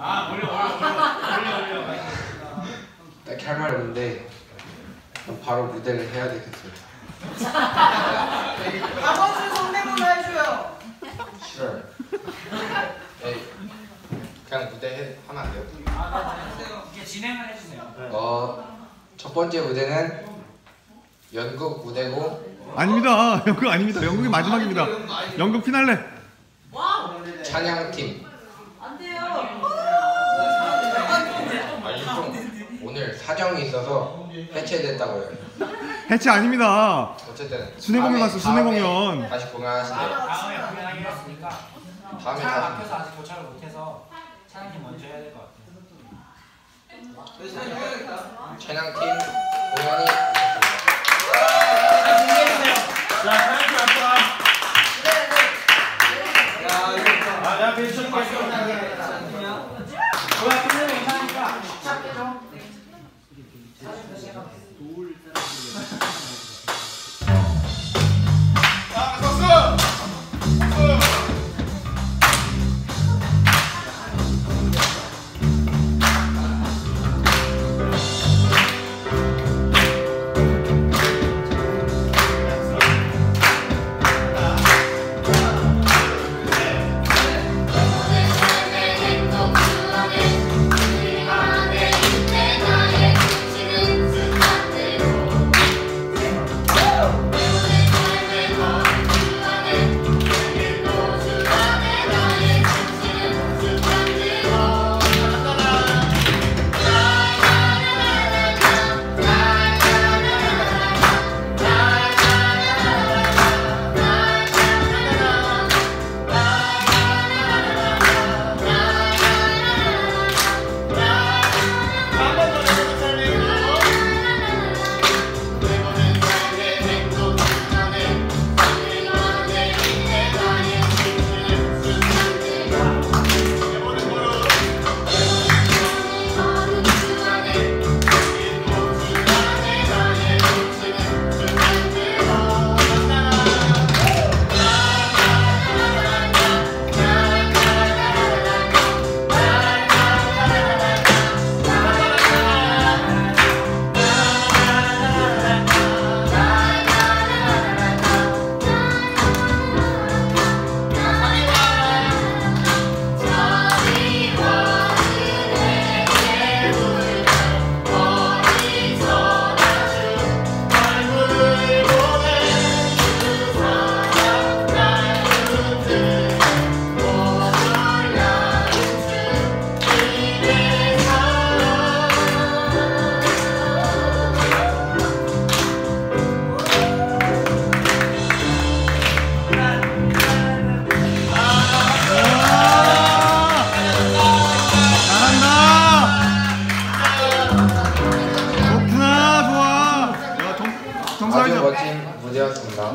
아 올려 올려 올려 올려 올려. 딱히 할 말이 없는데 그럼 바로 무대를 해야 되겠어요. 박원순 성대모사 해줘요. 싫어요. 에이, 그냥 무대 해, 하면 안 돼요? 이게 진행을 해주세요. 어, 첫 번째 무대는 연극 무대고 아닙니다. 연극 아닙니다. 연극이 마지막입니다. 연극 피날레. 찬양팀. 오늘 사정이 있어서 해체됐다고요. 해체 아닙니다. 어쨌든 순회 공연 왔어, 순회 공연. 다시 공연하신대요. 다음에 공연하기로 했으니까 다음에 차가 다시 막혀서 아직 도착을 못해서 차장님 먼저 해야 될 것 같아요. 찬양팀 공연이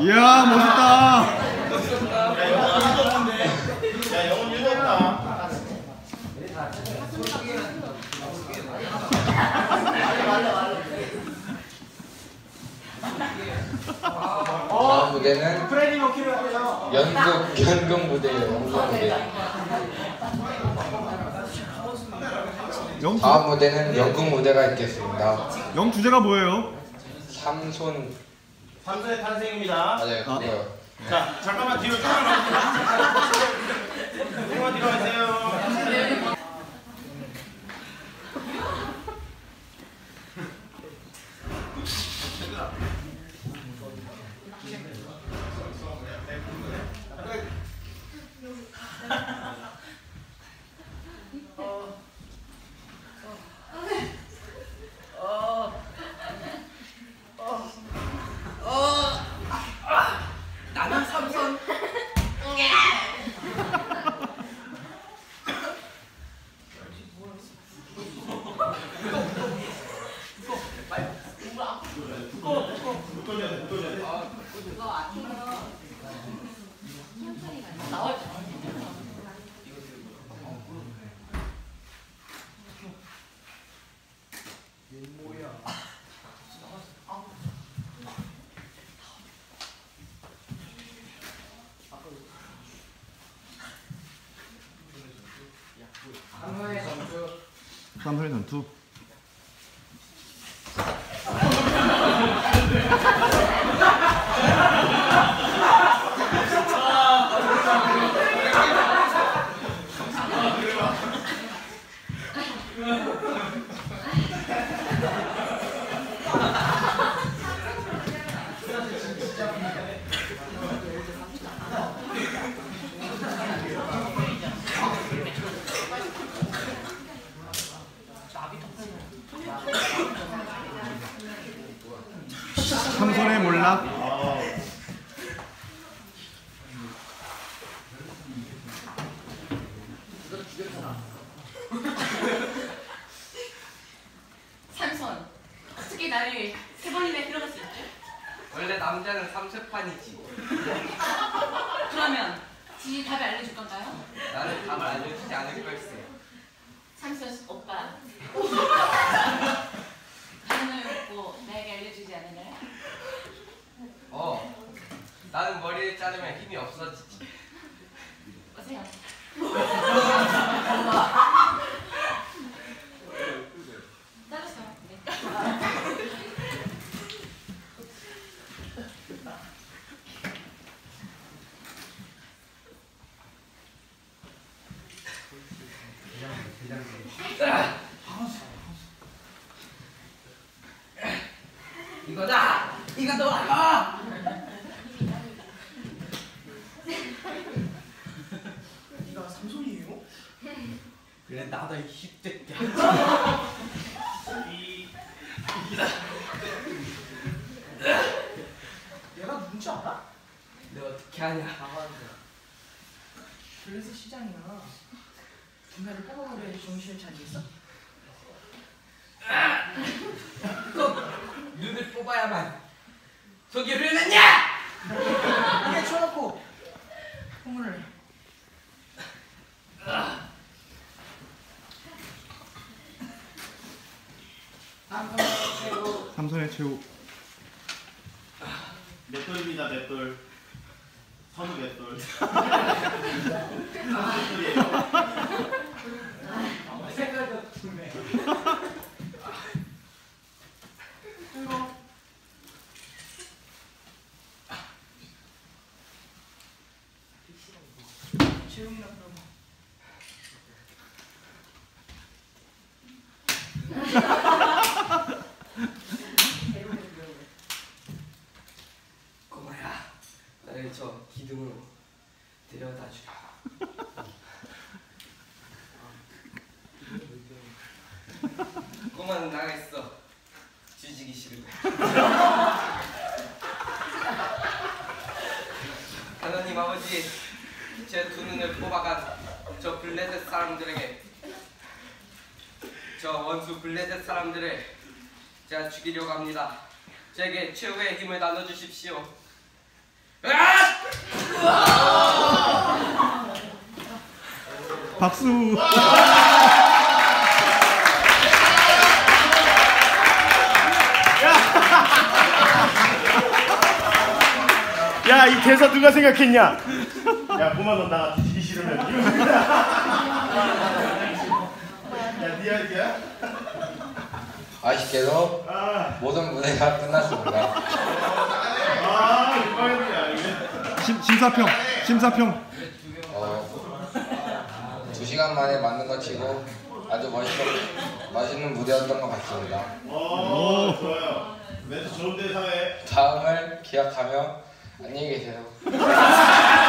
이야, 멋있다. 다음 무대는 프레디 머큐리 같아요. 연극 연극 무대예요. 연극 무대. 영, 다음 무대는 연극 무대가 있겠습니다. 영 주제가 뭐예요? 삼손 삼손의 탄생입니다. 맞아요 아. 그거요. 자, 잠깐만 뒤로. 조금만 뒤로 가세요. 삼선의 전투. 삼손 어떻게 나를 세 번이나 들어갈 수 있지? 원래 남자는 삼세판이지. 그러면 지 답을 알려줄 건가요? 나는 답을 알려주지 않을 걸세. 삼손 오빠 가능을 묻고 나에게 알려주지 않을래요? 어. 나는 머리를 자르면 힘이 없어지지. 오세요 따르세요 네. 이거다. 이거 너야. 네가 삼손이에요? 그래 나도 이 씹새끼야. 얘가 누군지 알아? 너 어떻게 하냐? 그래서 시장이야. 분할을 뽑아버려야지 정신을 차리겠어? 눈을 뽑아야만 속이 흐르느냐? 이게 쳐놓고 콩을 삼손의 최후. 맷돌입니다, 맷돌. 선우 맷돌. 맷돌이에요. 색깔도 둠해. 재웅이랑 그러고 꼬마야, 나를 저 기둥으로 데려다 주라. 꼬마는 나가 있어. 뒤지기 싫으고. 하나님 아버지, 제 두 눈을 뽑아간 저 블레셋 사람들에게 저 원수 블레셋 사람들을 제가 죽이려고 합니다. 제게 최후의 힘을 나눠주십시오. 박수. 야, 이 대사 누가 생각했냐? 야, 그만 너 나가 뒤지기 싫으면. 야, 네 아이디야? 아쉽게도 아, 모든 무대가 끝났습니다. 아, 이거야, 이게. 심, 심사평. 심사평. 어, 두 시간 만에 만든 것 치고 아주 멋있어 맛있는 무대였던 것 같습니다. 오, 좋아요. 멘트 좋은 대사에. 다음을 기약하며 안녕히 계세요.